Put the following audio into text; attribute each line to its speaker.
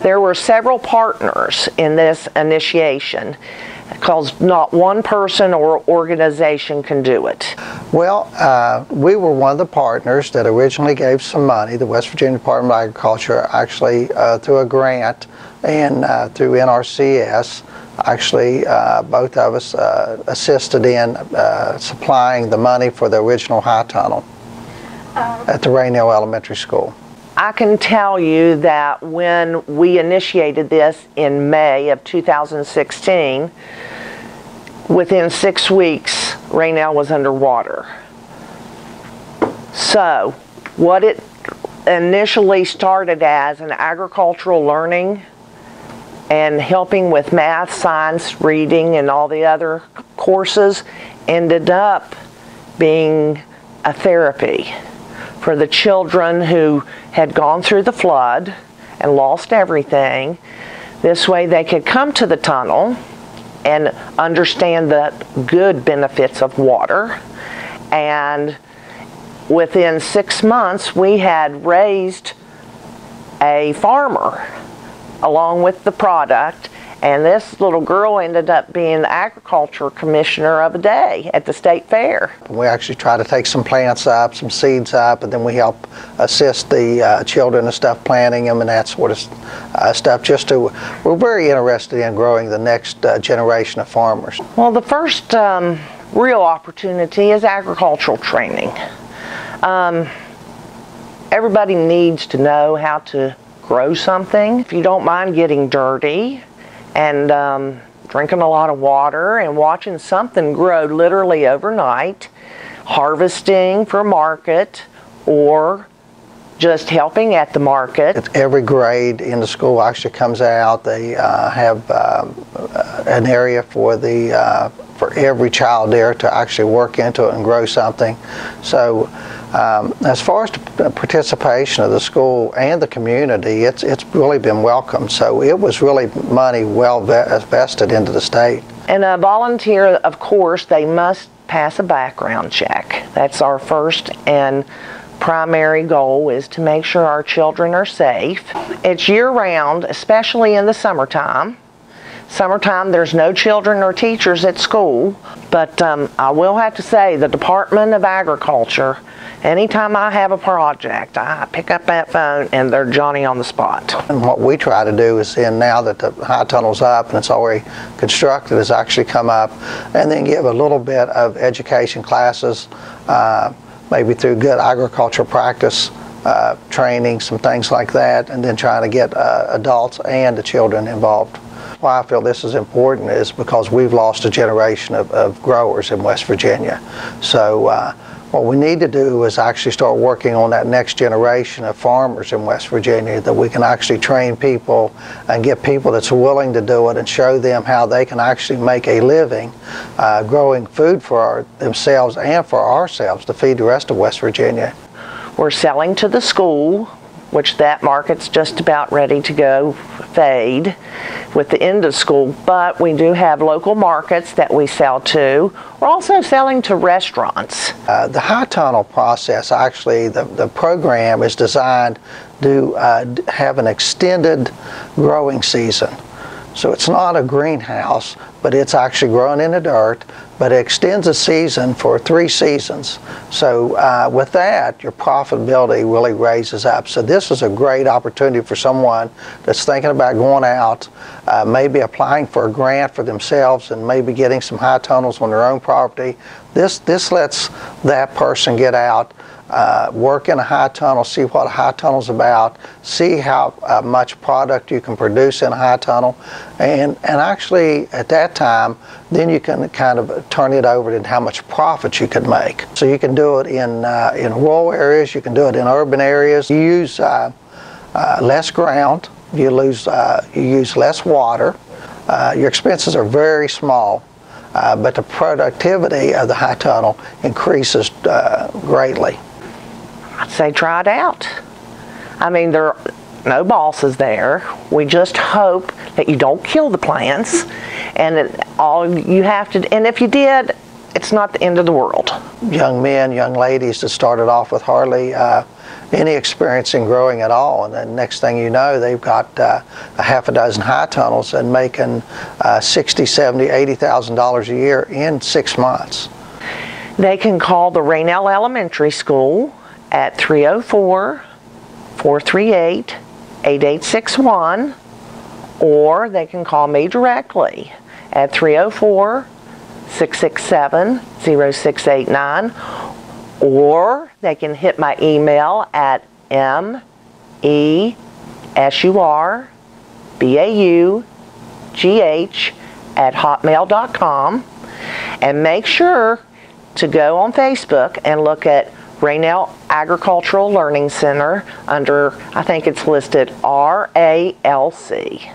Speaker 1: There were several partners in this initiation because not one person or organization can do it.
Speaker 2: Well, uh, we were one of the partners that originally gave some money. The West Virginia Department of Agriculture actually, uh, through a grant and uh, through NRCS, actually uh, both of us uh, assisted in uh, supplying the money for the original high tunnel at the Rainelle Elementary School.
Speaker 1: I can tell you that when we initiated this in May of 2016, within six weeks, Rainelle was underwater. So, what it initially started as an agricultural learning and helping with math, science, reading, and all the other courses ended up being a therapy for the children who had gone through the flood and lost everything. This way they could come to the tunnel and understand the good benefits of water. And within six months, we had raised a farmer along with the product and this little girl ended up being the agriculture commissioner of a day at the state fair.
Speaker 2: We actually try to take some plants up, some seeds up, and then we help assist the uh, children and stuff planting them and that sort of uh, stuff. Just to, we're very interested in growing the next uh, generation of farmers.
Speaker 1: Well, the first um, real opportunity is agricultural training. Um, everybody needs to know how to grow something. If you don't mind getting dirty, and um, drinking a lot of water and watching something grow literally overnight, harvesting for market or just helping at the market.
Speaker 2: Every grade in the school actually comes out. They uh, have uh, an area for the uh, for every child there to actually work into it and grow something. So um, as far as the participation of the school and the community, it's, it's really been welcomed. So it was really money well vested into the state.
Speaker 1: And a volunteer, of course, they must pass a background check. That's our first and primary goal is to make sure our children are safe. It's year round, especially in the summertime. Summertime, there's no children or teachers at school, but um, I will have to say the Department of Agriculture anytime I have a project, I pick up that phone and they're Johnny on the spot.
Speaker 2: And what we try to do is, in now that the high tunnel's up and it's already constructed, is actually come up and then give a little bit of education classes, uh, maybe through good agricultural practice. Uh, training, some things like that, and then trying to get uh, adults and the children involved. Why I feel this is important is because we've lost a generation of, of growers in West Virginia. So uh, what we need to do is actually start working on that next generation of farmers in West Virginia that we can actually train people and get people that's willing to do it and show them how they can actually make a living uh, growing food for our, themselves and for ourselves to feed the rest of West Virginia.
Speaker 1: We're selling to the school which that market's just about ready to go fade with the end of school, but we do have local markets that we sell to. We're also selling to restaurants.
Speaker 2: Uh, the high tunnel process, actually, the, the program is designed to uh, have an extended growing season. So it's not a greenhouse, but it's actually growing in the dirt, but it extends the season for three seasons. So uh, with that, your profitability really raises up. So this is a great opportunity for someone that's thinking about going out, uh, maybe applying for a grant for themselves and maybe getting some high tunnels on their own property. This, this lets that person get out uh, work in a high tunnel, see what a high tunnel is about, see how uh, much product you can produce in a high tunnel, and and actually at that time, then you can kind of turn it over to how much profit you could make. So you can do it in uh, in rural areas, you can do it in urban areas. You use uh, uh, less ground, you lose you use less water. your expenses are very small. but the productivity of the high tunnel increases greatly.
Speaker 1: I'd say try it out. I mean, there are no bosses there. We just hope that you don't kill the plants, and it, all you have to. And if you did, it's not the end of the world.
Speaker 2: young men, young ladies that started off with hardly uh, any experience in growing at all, and then next thing you know, they've got uh, a half a dozen high tunnels and making uh, 60, 70, 80 thousand dollars a year in six months.
Speaker 1: They can call the Rainelle Elementary School at 304 438 8861, or they can call me directly at 304 667 0689, or they can hit my email at m e s u r b a u g h at hotmail.com and make sure to go on Facebook and look at Rainelle Agricultural Learning Center under, I think it's listed RALC.